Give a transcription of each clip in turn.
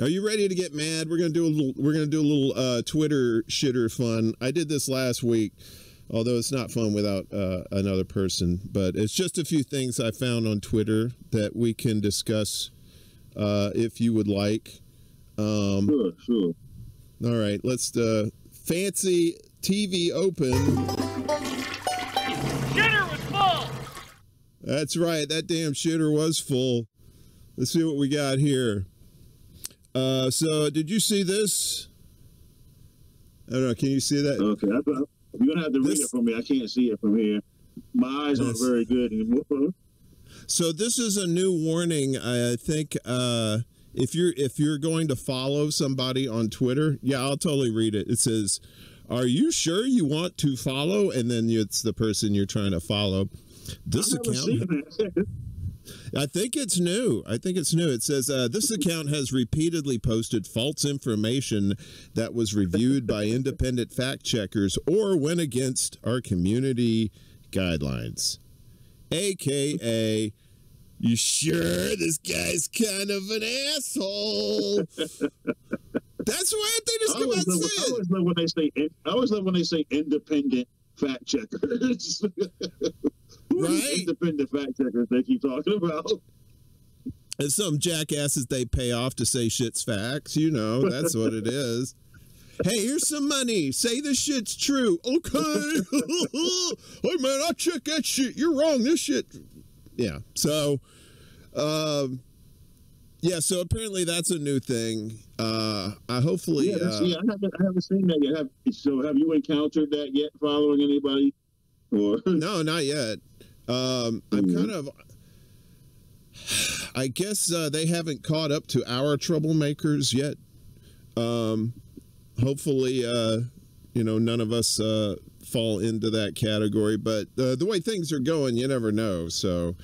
Are you ready to get mad? We're gonna do a little. We're gonna do a little uh, Twitter shitter fun. I did this last week, although it's not fun without uh, another person. But it's just a few things I found on Twitter that we can discuss uh, if you would like. Um, Sure, sure. all right, let's uh, fancy TV open. Shitter was full. That's right. That damn shitter was full. Let's see what we got here. Uh, so, did you see this? I don't know. Can you see that? Okay, you're gonna have to read This- it for me. I can't see it from here. My eyes aren't very good anymore. So, this is a new warning. I think uh, if you're if you're going to follow somebody on Twitter, yeah, I'll totally read it. It says, "Are you sure you want to follow?" And then it's the person you're trying to follow. This account. I think it's new. I think it's new. It says uh, this account has repeatedly posted false information that was reviewed by independent fact checkers or went against our community guidelines. AKA, you sure this guy's kind of an asshole? That's why they just I come out always, love, I always love when they say. I always love when they say independent fact checkers. Who are these Right. Independent fact checkers they keep talking about. And some jackasses they pay off to say shit's facts. You know, that's what it is. Hey, here's some money. Say this shit's true. Okay. hey, man, I check that shit. You're wrong. This shit. Yeah. So, um, yeah. So apparently that's a new thing. Uh, I hopefully. Yeah, uh, yeah. I haven't, I haven't seen that yet. Have, so, have you encountered that yet? Following anybody? Or No, not yet. Um, I'm Mhm. kind of. I guess uh, they haven't caught up to our troublemakers yet. Um, hopefully, uh, you know, none of us uh, fall into that category. But uh, the way things are going, you never know. So,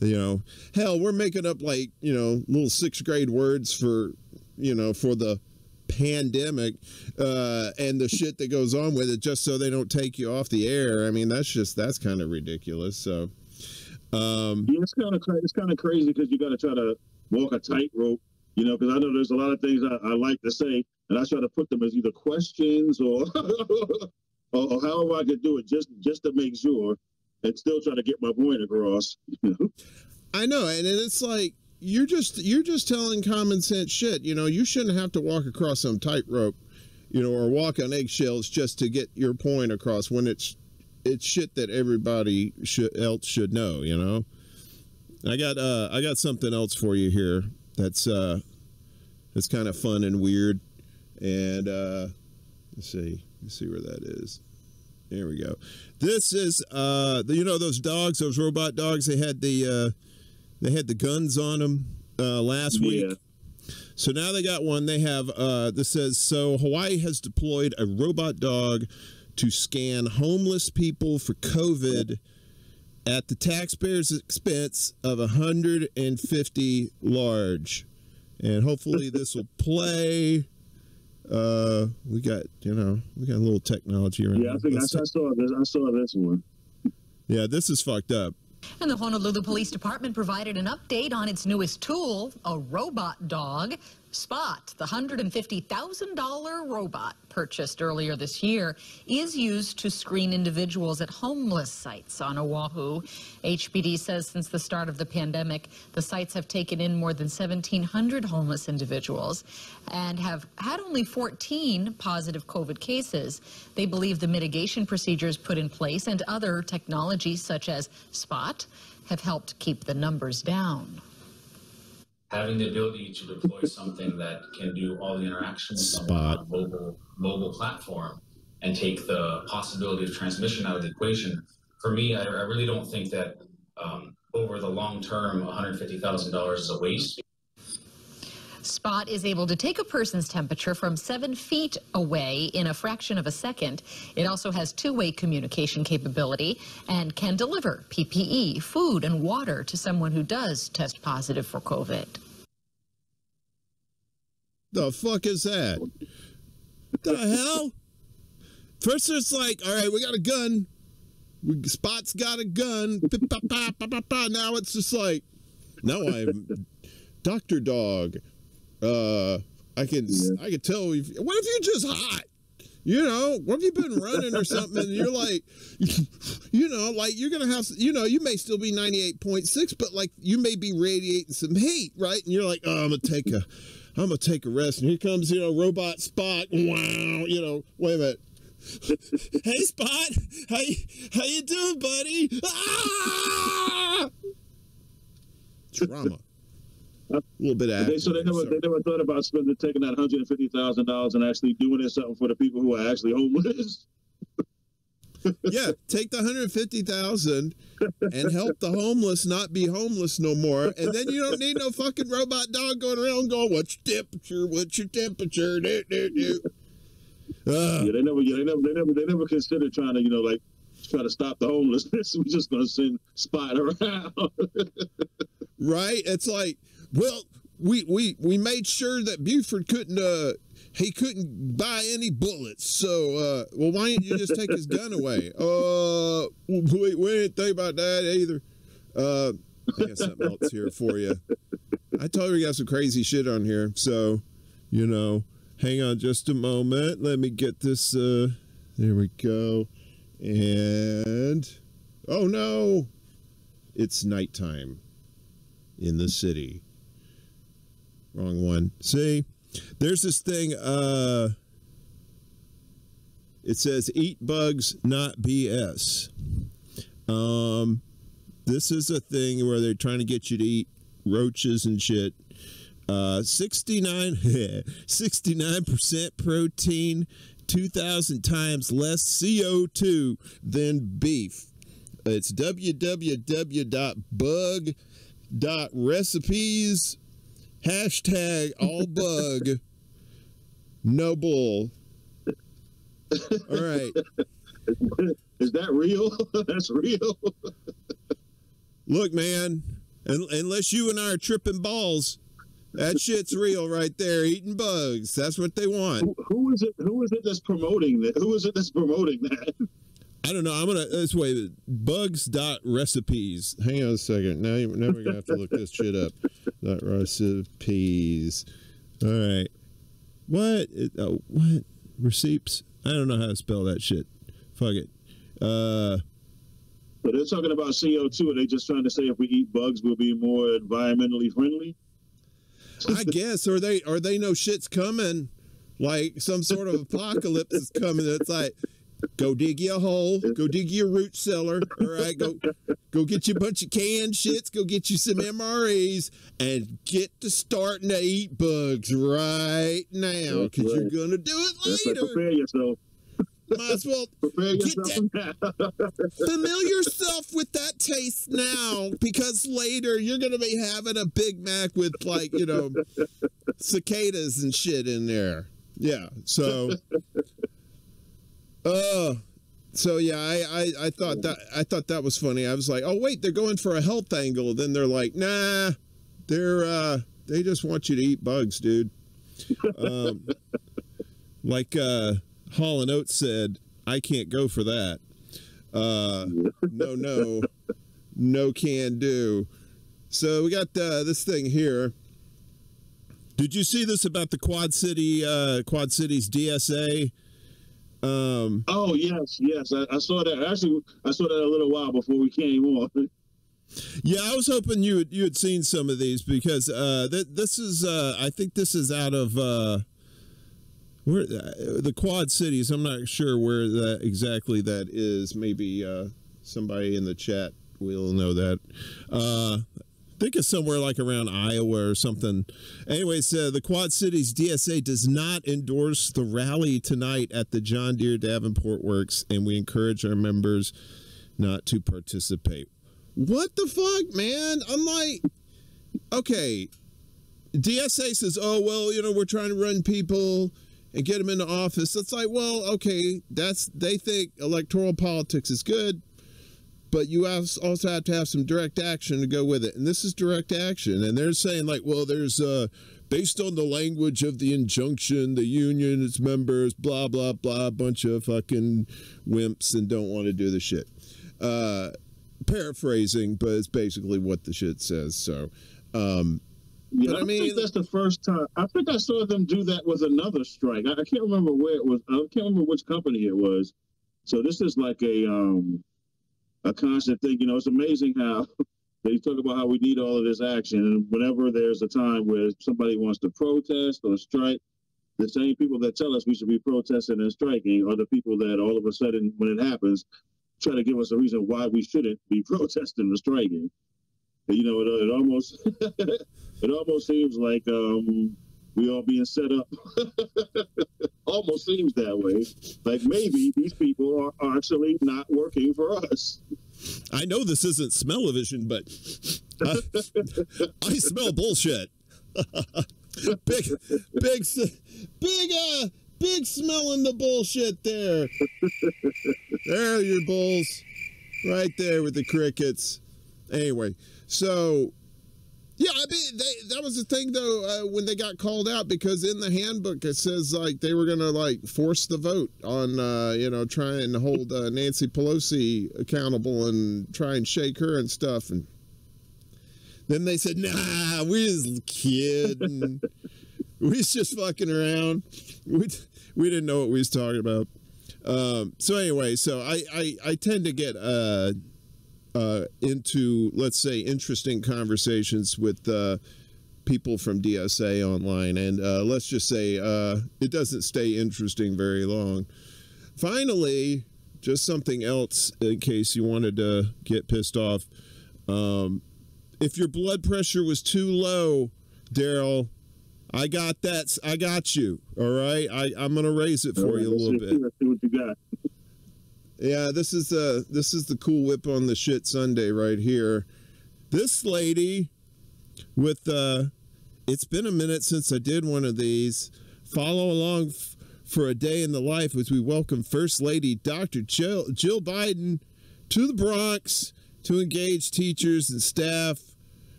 you know, hell, we're making up like you know little sixth grade words for you know for the pandemic uh, and the shit that goes on with it just so they don't take you off the air. I mean, that's just that's kind of ridiculous. So, um, yeah, it's kind of cra- it's kind of crazy because you got to try to walk a tightrope. You know, because I know there's a lot of things I, I like to say, and I try to put them as either questions or, or, or however I could do it, just just to make sure, and still try to get my point across. You know? I know, and it's like you're just you're just telling common sense shit. You know, you shouldn't have to walk across some tightrope, you know, or walk on eggshells just to get your point across when it's it's shit that everybody should else should know. You know, I got uh I got something else for you here that's uh that's kind of fun and weird, and uh let's see let's see where that is. There we go. This is uh you know those dogs, those robot dogs. They had the uh they had the guns on them uh, last Yeah. week. So now they got one. They have uh, this says so Hawaii has deployed a robot dog to scan homeless people for COVID at the taxpayers' expense of 150 large, and hopefully this will play. Uh, we got you know we got a little technology around. Yeah, I think I, I saw this. I saw this one. yeah, this is fucked up. And the Honolulu Police Department provided an update on its newest tool, a robot dog. Spot, the $150,000 robot purchased earlier this year, is used to screen individuals at homeless sites on Oahu. HPD says since the start of the pandemic, the sites have taken in more than 1,700 homeless individuals and have had only 14 positive COVID cases. They believe the mitigation procedures put in place and other technologies such as Spot have helped keep the numbers down. Having the ability to deploy something that can do all the interactions on Spot. a mobile mobile platform and take the possibility of transmission out of the equation. For me, I, I really don't think that um, over the long term, $150,000 is a waste. Spot is able to take a person's temperature from seven feet away in a fraction of a second. It also has two way communication capability and can deliver PPE, food, and water to someone who does test positive for COVID. The fuck is that? the hell? First it's like, all right, we got a gun. We, Spot's got a gun. Now it's just like, now I'm Dr. Dog. Uh, I can yeah. I can tell. If, what if you're just hot? You know, what have you've been running or something? And you're like, you know, like you're gonna have, you know, you may still be 98.6, but like you may be radiating some heat, right? And you're like, oh, I'm gonna take a, I'm gonna take a rest. And here comes, you know, robot Spot. Wow, you know, wait a minute. hey Spot, how you, how you doing, buddy? Ah! Drama a little bit of they, so they never they never thought about spending taking that hundred and fifty thousand dollars and actually doing it something for the people who are actually homeless. yeah, take the hundred fifty thousand and help the homeless not be homeless no more, and then you don't need no fucking robot dog going around going, "What's your temperature? What's your temperature?" Do, do, do. Uh, yeah, they never, yeah, they never, they never, they never considered trying to, you know, like try to stop the homelessness. We're just going to send Spot around. right? It's like well, we we we made sure that Buford couldn't uh he couldn't buy any bullets. So uh well why didn't you just take his gun away? Uh we, we didn't think about that either. Uh I got something else here for you. I told you we got some crazy shit on here. So, you know, hang on just a moment. Let me get this uh there we go. And oh no. It's nighttime in the city. Wrong one. See, there's this thing. Uh, it says eat bugs, not BS. Um, this is a thing where they're trying to get you to eat roaches and shit. Uh, 69 69% protein, 2,000 times less CO2 than beef. It's www.bug.recipes Hashtag all bug, no bull. All right. Is that real? That's real. Look, man, unless you and I are tripping balls, that shit's real right there. Eating bugs. That's what they want. Who, who is it? Who is it that's promoting that? Who is it that's promoting that? I don't know. I'm gonna this way. Bugs dot recipes. Hang on a second. Now, now we're gonna have to look this shit up. Dot recipes. All right. What? Oh, what? Receipts? I don't know how to spell that shit. Fuck it. Uh. But they're talking about CO2. Are they just trying to say if we eat bugs, we'll be more environmentally friendly? I guess. Or they? Or they know shit's coming. Like some sort of apocalypse is coming. It's like Go dig you a hole. Go dig you a root cellar. All right. Go go get you a bunch of canned shits. Go get you some MREs and get to starting to eat bugs right now because right. you're gonna do it later. prepare yourself. Might as well prepare yourself familiar yourself with that taste now because later you're gonna be having a Big Mac with like you know cicadas and shit in there. Yeah. So uh so yeah, I, I, I thought that I thought that was funny. I was like, oh wait, they're going for a health angle. Then they're like, nah, they're uh, they just want you to eat bugs, dude. Um, like uh, Hall and Oates said, I can't go for that. Uh, no, no, no can do. So we got uh, this thing here. Did you see this about the Quad City uh, Quad Cities DSA? Um, oh yes, yes, I, I, saw that. Actually, I saw that a little while before we came on. Yeah, I was hoping you had, you had seen some of these because uh, th- this is uh, I think this is out of uh, where uh, the Quad Cities. I'm not sure where that exactly that is. Maybe uh, somebody in the chat will know that. Think it's somewhere like around Iowa or something. Anyways, uh, the Quad Cities DSA does not endorse the rally tonight at the John Deere Davenport Works, and we encourage our members not to participate. What the fuck, man? I'm like, okay, DSA says, oh, well, you know, we're trying to run people and get them into office. It's like, well, okay, that's, they think electoral politics is good but you also have to have some direct action to go with it. And this is direct action. And they're saying, like, well, there's, uh, based on the language of the injunction, the union, its members, blah, blah, blah, bunch of fucking wimps and don't want to do the shit. Uh, paraphrasing, but it's basically what the shit says. So, um, Yeah, But I I, mean- think that's the first time. I think I saw them do that with another strike. I, I can't remember where it was. I can't remember which company it was. So this is like a um a constant thing. You know, it's amazing how they talk about how we need all of this action, and whenever there's a time where somebody wants to protest or strike, the same people that tell us we should be protesting and striking are the people that all of a sudden, when it happens, try to give us a reason why we shouldn't be protesting or striking. And, You know, it, it almost it almost seems like um, we all being set up. almost seems that way. Like maybe these people are actually not working for us. I know this isn't smell-o-vision, but uh, I smell bullshit. big, big, big, uh, big smelling the bullshit there. there are your bulls, right there with the crickets. Anyway, so yeah, I mean they, that was the thing though uh, when they got called out because in the handbook it says like they were gonna like force the vote on uh, you know try and hold uh, Nancy Pelosi accountable and try and shake her and stuff and then they said nah we just kidding. We was just fucking around. We we didn't know what we was talking about. Um, so anyway so I I, I tend to get uh uh, into, let's say, interesting conversations with uh, people from DSA online. And uh, let's just say uh, it doesn't stay interesting very long. Finally, just something else in case you wanted to get pissed off. Um, if your blood pressure was too low, Darryl, I got that. I got you. All right. I, I'm going to raise it for you a little bit. Let's see what you got. Yeah, this is uh this is the cool whip on the shit sundae right here. This lady with uh it's been a minute since I did one of these. Follow along for a day in the life as we welcome First Lady Dr. Jill, Jill Biden to the Bronx to engage teachers and staff,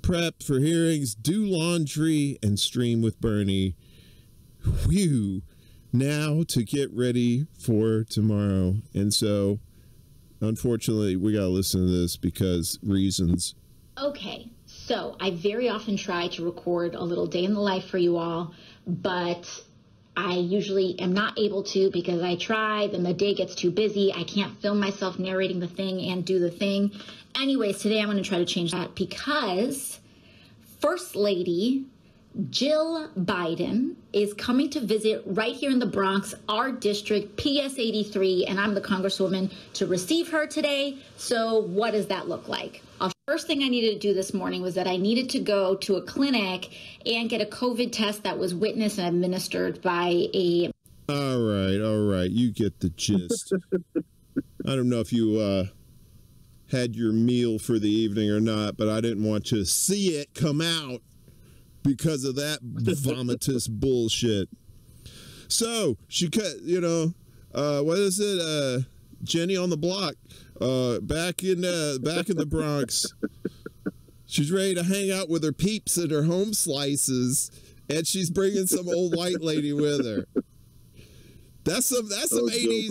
prep for hearings, do laundry, and stream with Bernie. Whew now to get ready for tomorrow. And so, unfortunately, we got to listen to this because reasons. Okay, so I very often try to record a little day in the life for you all, but I usually am not able to because I try, then the day gets too busy. I can't film myself narrating the thing and do the thing. Anyways, today I'm going to try to change that because First Lady Jill Biden is coming to visit right here in the Bronx, our district, PS 83, and I'm the congresswoman to receive her today. So, what does that look like? Uh, First thing I needed to do this morning was that I needed to go to a clinic and get a COVID test that was witnessed and administered by a All right, all right, you get the gist. I don't know if you uh, had your meal for the evening or not, but I didn't want to see it come out because of that vomitous bullshit. So she cut, you know, uh, what is it? Uh, Jenny on the block, uh, back in uh, back in the Bronx. She's ready to hang out with her peeps and her home slices, and she's bringing some old white lady with her. That's some that's some eighties.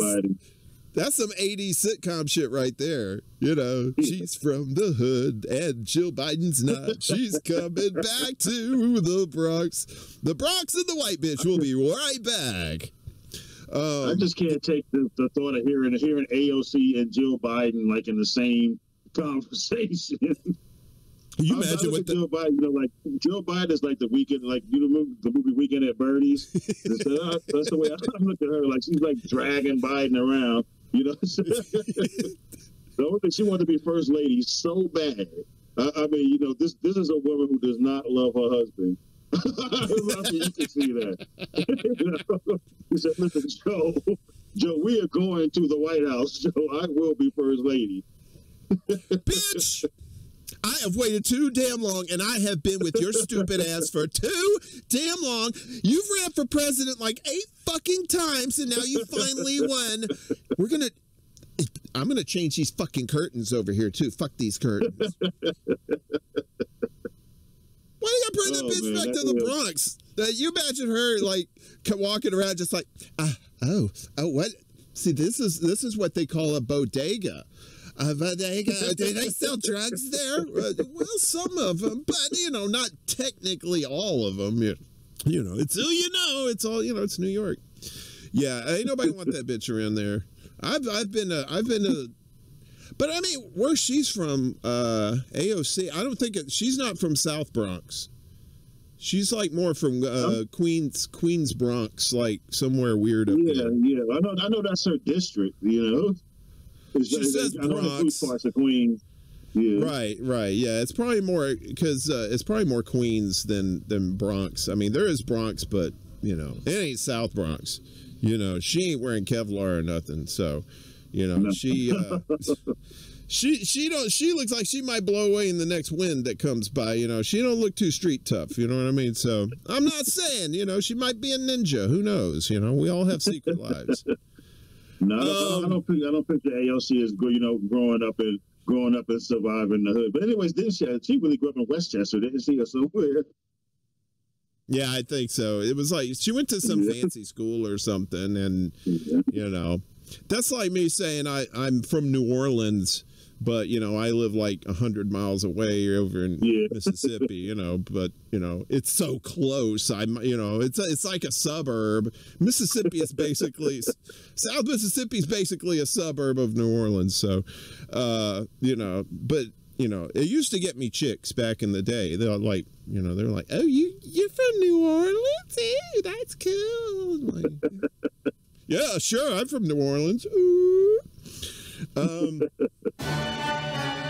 That's some 80s sitcom shit right there. You know, she's from the hood and Jill Biden's not. She's coming back to the Bronx. The Bronx and the white bitch will be right back. I Um, just can't take the, the thought of hearing hearing AOC and Jill Biden like in the same conversation. can you I- I imagine what the, Joe Biden? You know, like Joe Biden is like the weekend, like you know the movie Weekend at Bernie's. Uh, that's the way I look at her. Like she's like dragging Biden around. You know, the only thing she wanted to be first lady so bad. I, I mean, you know, this this is a woman who does not love her husband. I mean, you can see that. you know? He said, "Listen, Joe, Joe, we are going to the White House. Joe, I will be first lady." bitch? I have waited too damn long and I have been with your stupid ass for too damn long. You've ran for president like eight fucking times and now you finally won. We're gonna I'm gonna change these fucking curtains over here too. Fuck these curtains. Why do you gotta bring that Oh, bitch man, back to the is- Bronx? Uh, you imagine her like walking around just like, uh, oh, oh, what? See, this is this is what they call a bodega. Uh, but they go, do they sell drugs there? Uh, well, some of them, but you know, not technically all of them. You, you know, it's who you know. It's all you know. It's New York. Yeah, ain't nobody want that bitch around there. I've I've been to, I've been to, but I mean, where she's from, uh, AOC. I don't think it, she's not from South Bronx. She's like more from uh, Queens Queens Bronx, like somewhere weird up Yeah, there. yeah. I know. I know that's her district. You know. It's, She says I know the Bronx. food parts of Queens. Yeah. Right, right, yeah. It's probably more because uh, it's probably more Queens than than Bronx. I mean, there is Bronx, but you know, it ain't South Bronx. You know, she ain't wearing Kevlar or nothing. So, you know, No. she uh, she she don't she looks like she might blow away in the next wind that comes by. You know, she don't look too street tough. You know what I mean? So, I'm not saying you know she might be a ninja. Who knows? You know, we all have secret lives. No, I don't- I Um, don't think I don't think the AOC is you know growing up and growing up and surviving the hood. But anyways, didn't she? She really grew up in Westchester, didn't she, or somewhere? Yeah, I think so. It was like she went to some fancy school or something, and you know, that's like me saying I I'm from New Orleans, but you know I live like a hundred miles away over in Yeah. Mississippi. You know, but you know it's so close. I'm you know it's it's like a suburb. Mississippi is basically South Mississippi is basically a suburb of New Orleans. So, uh, you know, but you know, it used to get me chicks back in the day. They're like, you know, they're like, "Oh, you you're from New Orleans? Ew, that's cool." Like, yeah, sure, I'm from New Orleans. Ooh. Um,